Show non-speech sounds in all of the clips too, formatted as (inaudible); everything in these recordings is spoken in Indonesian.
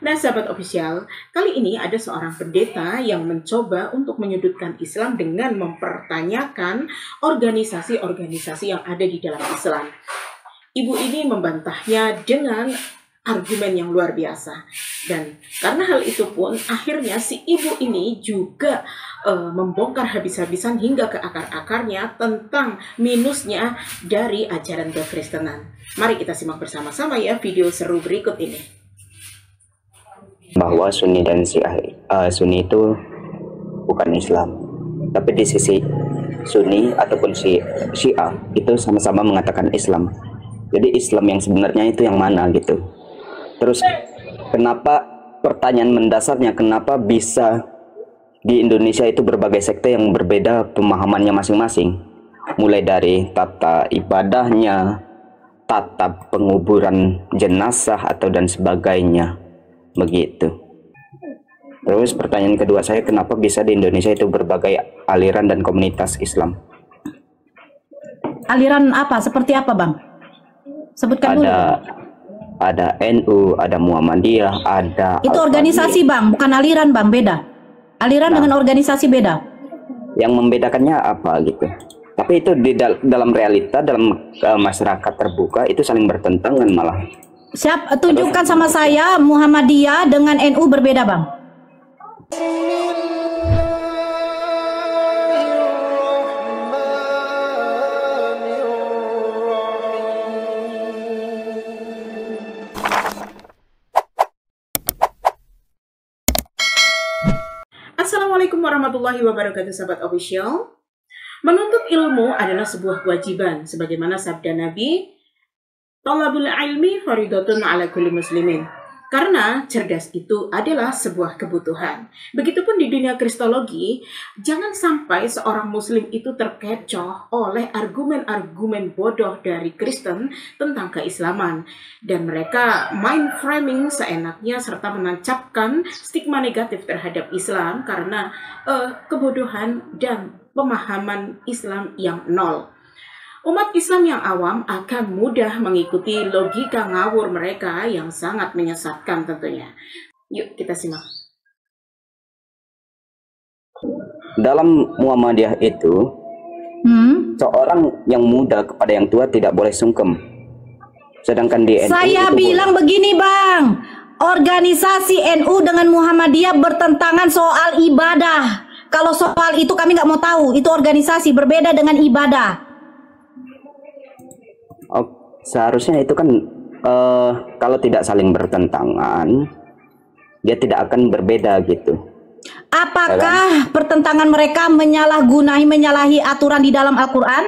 Nah, sahabat ofisial, kali ini ada seorang pendeta yang mencoba untuk menyudutkan Islam dengan mempertanyakan organisasi-organisasi yang ada di dalam Islam. Ibu ini membantahnya dengan argumen yang luar biasa. Dan karena hal itu pun akhirnya si ibu ini juga uh, membongkar habis-habisan hingga ke akar-akarnya tentang minusnya dari ajaran kekristenan. Mari kita simak bersama-sama ya video seru berikut ini bahwa Sunni dan Syiah uh, Sunni itu bukan Islam. Tapi di sisi Sunni ataupun Syiah itu sama-sama mengatakan Islam. Jadi Islam yang sebenarnya itu yang mana gitu. Terus kenapa pertanyaan mendasarnya kenapa bisa di Indonesia itu berbagai sekte yang berbeda pemahamannya masing-masing. Mulai dari tata ibadahnya, tata penguburan jenazah atau dan sebagainya begitu. Terus pertanyaan kedua saya kenapa bisa di Indonesia itu berbagai aliran dan komunitas Islam? Aliran apa? Seperti apa bang? Sebutkan ada dulu ada NU ada Muhammadiyah ada itu organisasi bang bukan aliran bang beda. Aliran nah, dengan organisasi beda. Yang membedakannya apa gitu? Tapi itu di dal dalam realita dalam uh, masyarakat terbuka itu saling bertentangan malah Siap, tunjukkan sama saya Muhammadiyah dengan NU berbeda, Bang. Assalamualaikum warahmatullahi wabarakatuh sahabat official. Menuntut ilmu adalah sebuah kewajiban sebagaimana sabda Nabi Talabul ilmi faridatun ala kulli muslimin. Karena cerdas itu adalah sebuah kebutuhan. Begitupun di dunia kristologi, jangan sampai seorang muslim itu terkecoh oleh argumen-argumen bodoh dari Kristen tentang keislaman. Dan mereka mind framing seenaknya serta menancapkan stigma negatif terhadap Islam karena uh, kebodohan dan pemahaman Islam yang nol. Umat Islam yang awam akan mudah mengikuti logika ngawur mereka yang sangat menyesatkan tentunya. Yuk kita simak. Dalam Muhammadiyah itu, hmm? seorang yang muda kepada yang tua tidak boleh sungkem. Sedangkan di NU Saya bilang boleh. begini, Bang. Organisasi NU dengan Muhammadiyah bertentangan soal ibadah. Kalau soal itu kami nggak mau tahu. Itu organisasi berbeda dengan ibadah. Seharusnya itu kan uh, kalau tidak saling bertentangan, dia tidak akan berbeda gitu. Apakah kan? pertentangan mereka menyalahgunai menyalahi aturan di dalam Al-Qur'an?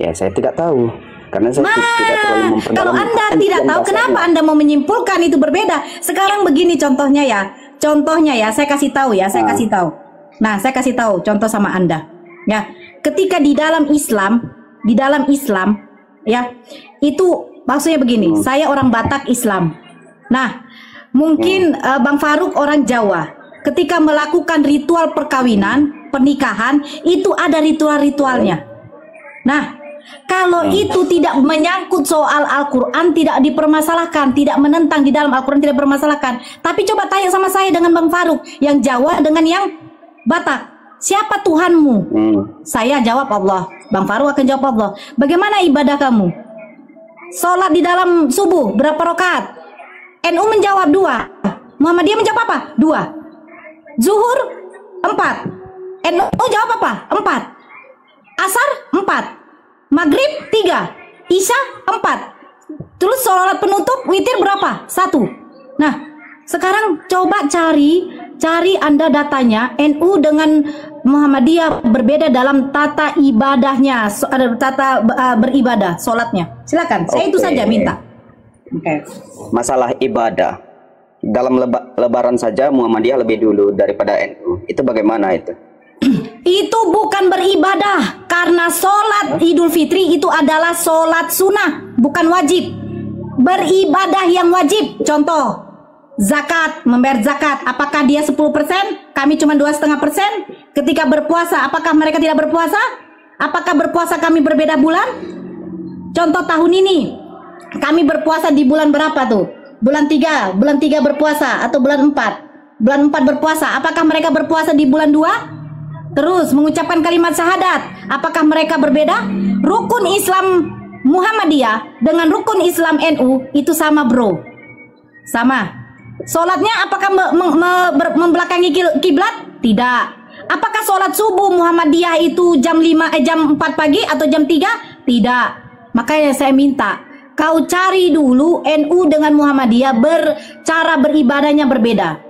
Ya, saya tidak tahu. Karena saya nah, tidak terlalu Kalau Anda tidak tahu kenapa Anda mau menyimpulkan itu berbeda. Sekarang begini contohnya ya. Contohnya ya, saya kasih tahu ya, saya nah. kasih tahu. Nah, saya kasih tahu contoh sama Anda. Ya, ketika di dalam Islam di dalam Islam ya itu maksudnya begini hmm. saya orang Batak Islam nah mungkin hmm. uh, Bang Faruk orang Jawa ketika melakukan ritual perkawinan pernikahan itu ada ritual-ritualnya nah kalau hmm. itu tidak menyangkut soal Al-Quran tidak dipermasalahkan tidak menentang di dalam Al-Quran tidak dipermasalahkan tapi coba tanya sama saya dengan Bang Faruk yang Jawa dengan yang Batak Siapa Tuhanmu? Hmm. Saya jawab Allah. Bang Faru akan jawab Allah. Bagaimana ibadah kamu? Sholat di dalam subuh berapa rakaat? NU menjawab dua. Muhammadiyah menjawab apa? Dua. Zuhur empat. NU jawab apa? Empat. Asar empat. Maghrib tiga. Isya empat. Terus sholat penutup witir berapa? Satu. Nah, sekarang coba cari cari Anda datanya NU dengan Muhammadiyah berbeda dalam tata ibadahnya, tata uh, beribadah, sholatnya. Silakan, okay. saya itu saja minta. Oke. Okay. Masalah ibadah dalam leba Lebaran saja Muhammadiyah lebih dulu daripada NU. Itu bagaimana itu? (clears throat) itu bukan beribadah karena sholat Idul Fitri itu adalah sholat sunnah, bukan wajib. Beribadah yang wajib, contoh zakat, membayar zakat, apakah dia 10%? Kami cuma dua setengah persen. Ketika berpuasa, apakah mereka tidak berpuasa? Apakah berpuasa kami berbeda bulan? Contoh tahun ini, kami berpuasa di bulan berapa tuh? bulan 3, bulan 3 berpuasa atau bulan 4. Bulan 4 berpuasa, apakah mereka berpuasa di bulan 2? Terus mengucapkan kalimat syahadat, apakah mereka berbeda? Rukun Islam Muhammadiyah dengan rukun Islam NU itu sama, Bro. Sama. Sholatnya apakah me, me, me, membelakangi kiblat? Tidak. Apakah sholat subuh Muhammadiyah itu jam 5 eh, jam 4 pagi atau jam 3? Tidak. Makanya saya minta kau cari dulu NU dengan Muhammadiyah bercara beribadahnya berbeda.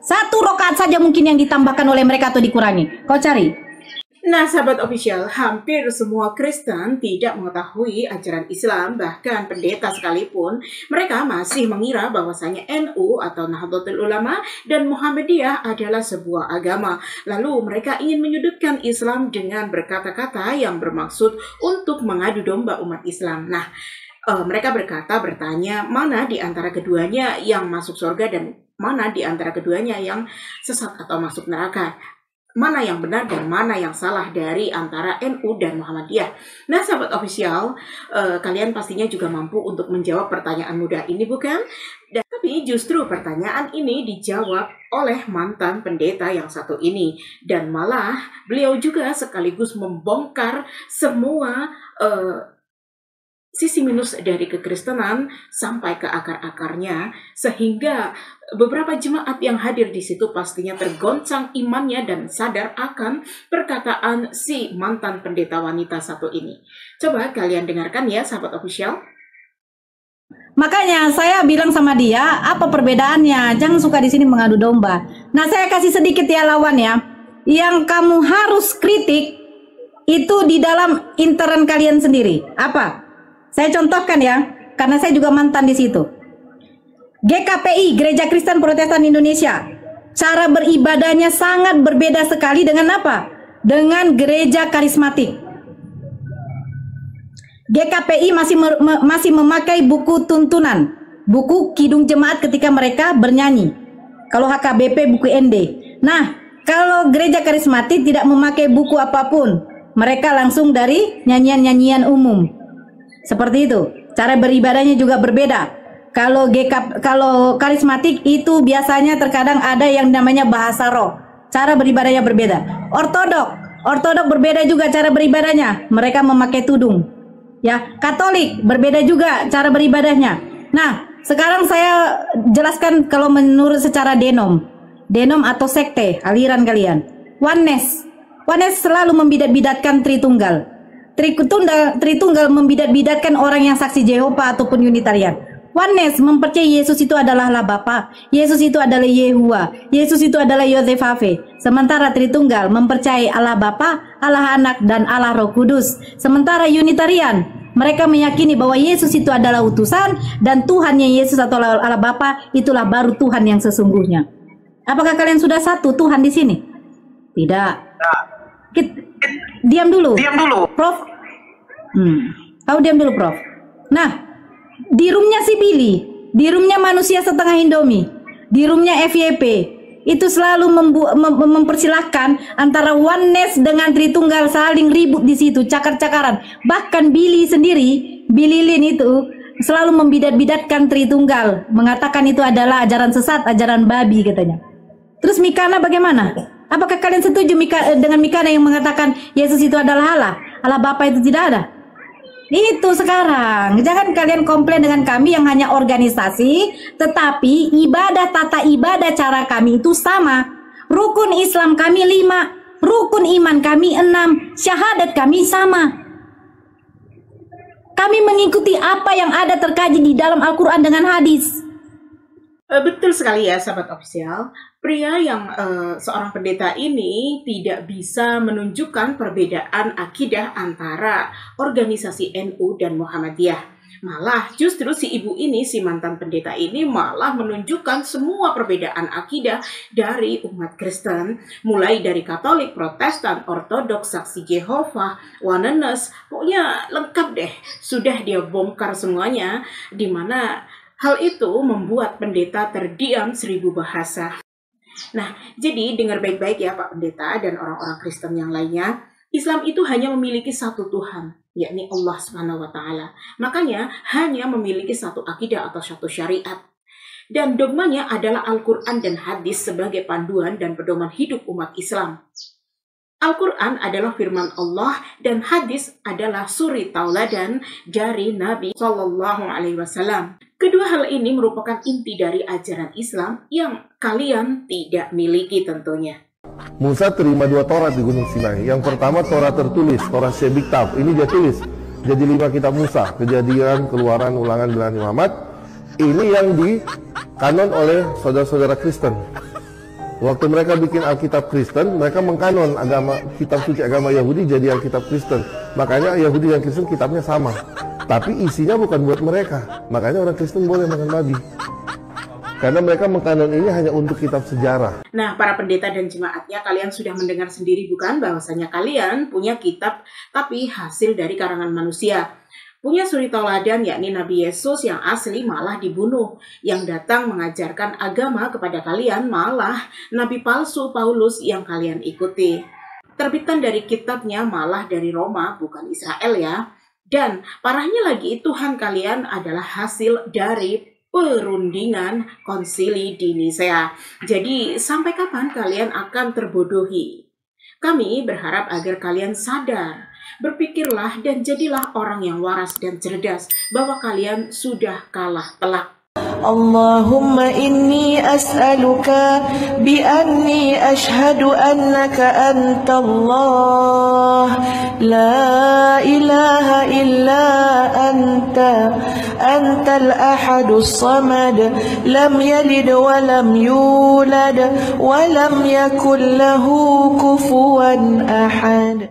Satu rokaat saja mungkin yang ditambahkan oleh mereka atau dikurangi. Kau cari. Nah, sahabat official, hampir semua Kristen tidak mengetahui ajaran Islam, bahkan pendeta sekalipun, mereka masih mengira bahwasanya NU atau Nahdlatul Ulama dan Muhammadiyah adalah sebuah agama. Lalu mereka ingin menyudutkan Islam dengan berkata-kata yang bermaksud untuk mengadu domba umat Islam. Nah, uh, mereka berkata bertanya mana di antara keduanya yang masuk surga dan mana di antara keduanya yang sesat atau masuk neraka mana yang benar dan mana yang salah dari antara NU dan Muhammadiyah. Nah, sahabat official, uh, kalian pastinya juga mampu untuk menjawab pertanyaan mudah ini, bukan? Dan, tapi justru pertanyaan ini dijawab oleh mantan pendeta yang satu ini, dan malah beliau juga sekaligus membongkar semua uh, sisi minus dari kekristenan sampai ke akar-akarnya sehingga beberapa jemaat yang hadir di situ pastinya tergoncang imannya dan sadar akan perkataan si mantan pendeta wanita satu ini. Coba kalian dengarkan ya sahabat official. Makanya saya bilang sama dia, apa perbedaannya? Jangan suka di sini mengadu domba. Nah, saya kasih sedikit ya lawan ya. Yang kamu harus kritik itu di dalam intern kalian sendiri. Apa? Saya contohkan ya, karena saya juga mantan di situ. GKPI, Gereja Kristen Protestan Indonesia. Cara beribadahnya sangat berbeda sekali dengan apa? Dengan gereja karismatik. GKPI masih me, masih memakai buku tuntunan, buku kidung jemaat ketika mereka bernyanyi. Kalau HKBP buku ND. Nah, kalau gereja karismatik tidak memakai buku apa pun, mereka langsung dari nyanyian-nyanyian umum. Seperti itu. Cara beribadahnya juga berbeda. Kalau GK kalau karismatik itu biasanya terkadang ada yang namanya bahasa roh. Cara beribadahnya berbeda. Ortodok, ortodok berbeda juga cara beribadahnya. Mereka memakai tudung. Ya, Katolik berbeda juga cara beribadahnya. Nah, sekarang saya jelaskan kalau menurut secara denom. Denom atau sekte, aliran kalian. Oneness. Oneness selalu membidat-bidatkan Tritunggal. Tritunggal, Tritunggal membidat-bidatkan orang yang saksi Jehova ataupun Unitarian. Oneness mempercayai Yesus itu adalah Allah Bapa, Yesus itu adalah Yehua, Yesus itu adalah Yosefave. Sementara Tritunggal mempercayai Allah Bapa, Allah Anak dan Allah Roh Kudus. Sementara Unitarian mereka meyakini bahwa Yesus itu adalah utusan dan Tuhannya Yesus atau Allah Bapa itulah baru Tuhan yang sesungguhnya. Apakah kalian sudah satu Tuhan di sini? Tidak. Kita, diam dulu. Diam dulu. Prof, Hmm. Kau diam dulu, Prof. Nah, di roomnya si Billy, di roomnya manusia setengah Indomie, di roomnya FYP, itu selalu membu mem mempersilahkan antara oneness dengan Tritunggal saling ribut di situ, cakar-cakaran. Bahkan Billy sendiri, Billy Lin itu selalu membidat-bidatkan Tritunggal, mengatakan itu adalah ajaran sesat, ajaran babi katanya. Terus Mikana bagaimana? Apakah kalian setuju Mika, dengan Mikana yang mengatakan Yesus itu adalah Allah? Allah Bapa itu tidak ada? Itu sekarang. Jangan kalian komplain dengan kami yang hanya organisasi, tetapi ibadah tata ibadah cara kami itu sama. Rukun Islam kami lima, rukun iman kami enam, syahadat kami sama. Kami mengikuti apa yang ada terkaji di dalam Al-Quran dengan hadis. Eh, betul sekali ya sahabat ofisial. Pria yang uh, seorang pendeta ini tidak bisa menunjukkan perbedaan akidah antara organisasi NU dan Muhammadiyah. Malah justru si ibu ini, si mantan pendeta ini malah menunjukkan semua perbedaan akidah dari umat Kristen. Mulai dari Katolik, Protestan, Ortodoks, Saksi Jehovah, Oneness, pokoknya lengkap deh. Sudah dia bongkar semuanya, di mana Hal itu membuat pendeta terdiam seribu bahasa. Nah, jadi dengar baik-baik ya Pak Pendeta dan orang-orang Kristen yang lainnya. Islam itu hanya memiliki satu Tuhan, yakni Allah Subhanahu wa taala. Makanya hanya memiliki satu akidah atau satu syariat. dan dogmanya adalah Al-Quran dan hadis sebagai panduan dan pedoman hidup umat Islam. Al-Quran adalah firman Allah dan hadis adalah suri tauladan dari Nabi Shallallahu Alaihi Wasallam. Kedua hal ini merupakan inti dari ajaran Islam yang kalian tidak miliki tentunya. Musa terima dua Taurat di Gunung Sinai. Yang pertama Taurat tertulis, Taurat Sebiktab. Ini dia tulis. Jadi lima kitab Musa, kejadian, keluaran, ulangan, bilangan Muhammad. Ini yang di kanon oleh saudara-saudara Kristen. Waktu mereka bikin Alkitab Kristen, mereka mengkanon agama kitab suci agama Yahudi jadi Alkitab Kristen. Makanya Yahudi dan Kristen kitabnya sama. Tapi isinya bukan buat mereka. Makanya orang Kristen boleh makan babi. Karena mereka mengkanon ini hanya untuk kitab sejarah. Nah, para pendeta dan jemaatnya, kalian sudah mendengar sendiri bukan bahwasanya kalian punya kitab tapi hasil dari karangan manusia punya suri tauladan yakni Nabi Yesus yang asli malah dibunuh. Yang datang mengajarkan agama kepada kalian malah Nabi palsu Paulus yang kalian ikuti. Terbitan dari kitabnya malah dari Roma bukan Israel ya. Dan parahnya lagi Tuhan kalian adalah hasil dari perundingan konsili di Nisea. Jadi sampai kapan kalian akan terbodohi? Kami berharap agar kalian sadar Berpikirlah dan jadilah orang yang waras dan cerdas bahwa kalian sudah kalah telak. اللهم إني أسألك بأني أشهد أنك أنت الله. لا إله إلا أنت أنت الأحد الصمد. لم يلد ولم يولد ولم يكن له كفوا أحد.